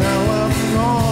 now I'm gone.